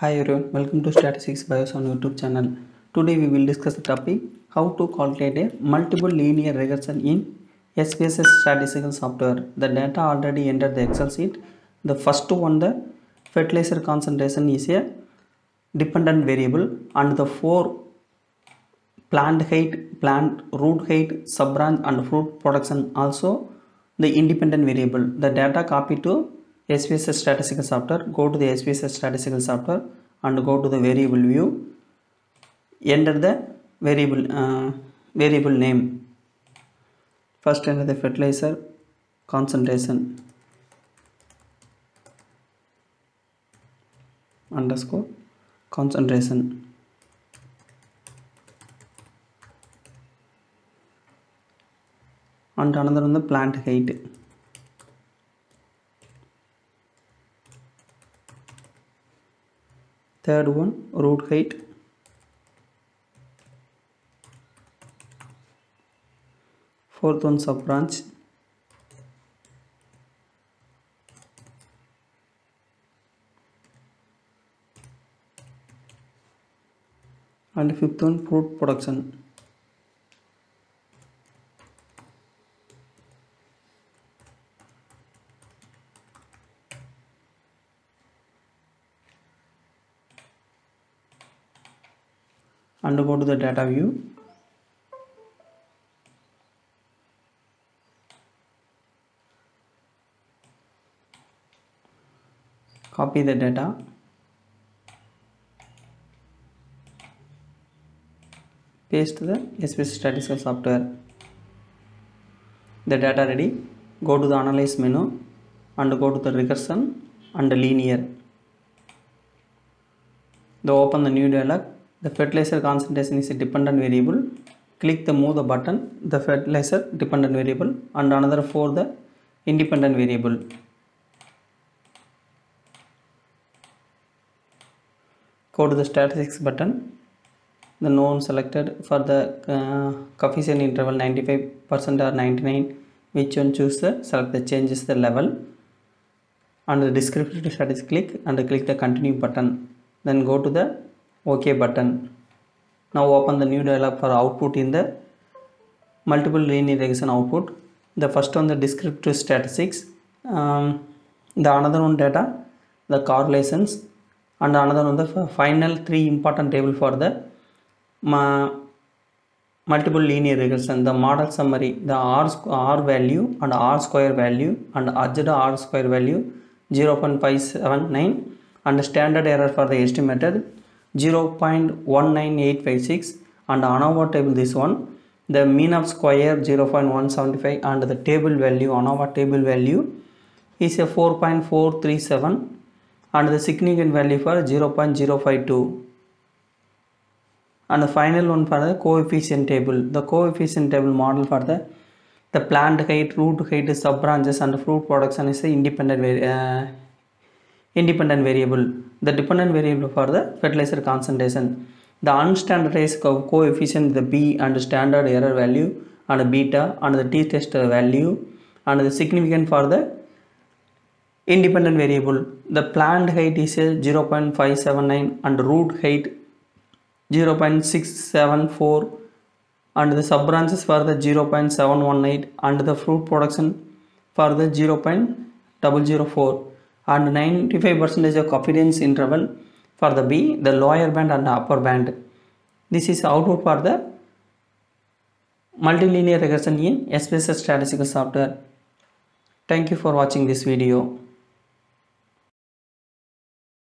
Hi everyone, welcome to Statistics Bios on YouTube channel. Today we will discuss the topic how to calculate a multiple linear regression in SPSS statistical software. The data already entered the Excel sheet. The first one, the fertilizer concentration is a dependent variable and the four plant height, plant root height, subbranch and fruit production also the independent variable. The data copy to SPSS statistical software. Go to the SPSS statistical software and go to the variable view. Enter the variable uh, variable name. First enter the fertilizer concentration underscore concentration and another one the plant height third one root height fourth one sub branch and fifth one fruit production and go to the data view? Copy the data. Paste the SPSS statistical software. The data ready. Go to the analyze menu and go to the regression and linear. The open the new dialog the fertilizer concentration is a dependent variable. Click the move the button. The fertilizer dependent variable and another for the independent variable. Go to the statistics button. The known selected for the uh, coefficient interval 95% or 99 which one choose the select the changes the level. And the descriptive status click and click the continue button. Then go to the ok button. Now open the new dialog for output in the multiple linear regression output. The first one the descriptive statistics. Um, the another one data. The correlations. And another one the final three important table for the multiple linear regression. The model summary the r, r value and r square value and adjusted r square value 0.579 and standard error for the estimated 0.19856 and ANOVA table this one. The mean of square 0.175 and the table value ANOVA table value is a 4.437 and the significant value for 0.052 and the final one for the coefficient table. The coefficient table model for the the plant height root height sub branches and fruit production is the independent uh, independent variable. The dependent variable for the fertilizer concentration. The unstandardized co- coefficient the b and standard error value and beta and the t test value and the significant for the independent variable. The plant height is a 0.579 and root height 0.674 and the sub branches for the 0.718 and the fruit production for the 0.004 and 95 percentage of confidence interval for the B, the lower band and the upper band. This is output for the multilinear regression in SPSS statistical software. Thank you for watching this video.